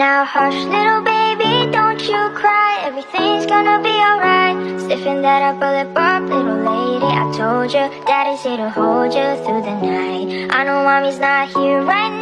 Now hush little baby, don't you cry. Everything's gonna be alright. Stiffen that up a lip up, little lady. I told you, daddy's here to hold you through the night. I know mommy's not here right now